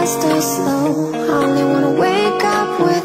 fast or slow. I only wanna wake up with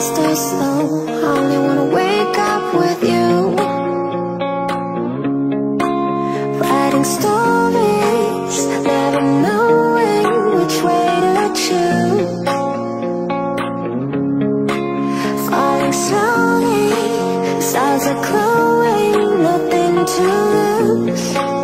fast or slow Only wanna wake up with you. Writing stories Never knowing which way to choose. Falling slowly Stars are glowing Nothing to lose.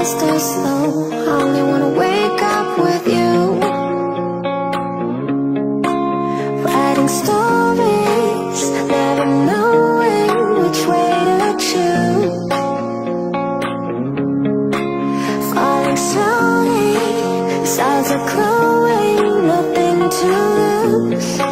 fast or slow. I only wanna wake up with you. Writing stories Never knowing which way to choose Falling slowly stars are growing Nothing to lose.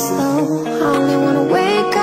Slow, I only wanna wake up